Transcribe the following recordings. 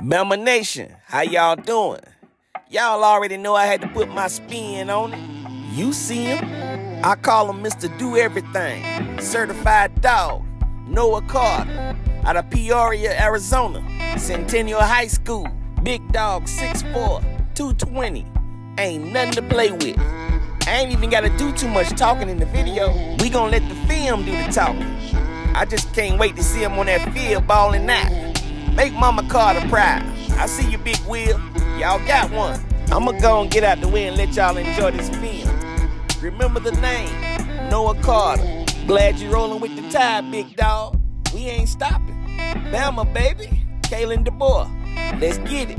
Bama Nation, how y'all doing? Y'all already know I had to put my spin on it. You see him? I call him Mr. Do Everything, certified dog, Noah Carter, out of Peoria, Arizona, Centennial High School, big dog, 6'4", 220, ain't nothing to play with. I ain't even gotta do too much talking in the video. We gonna let the film do the talking. I just can't wait to see him on that field balling out. Make Mama Carter proud. I see you, Big Will. Y'all got one. I'ma go and get out the way and let y'all enjoy this film. Remember the name, Noah Carter. Glad you're rolling with the tide, big dog. We ain't stopping. Bama, baby. Kalen DeBoer. Let's get it.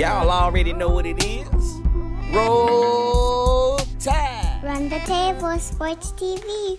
Y'all already know what it is. Roll Tide. Run the table, sports TV.